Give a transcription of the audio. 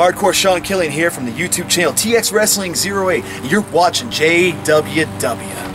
Hardcore Sean Killian here from the YouTube channel TX Wrestling 08. You're watching JWW.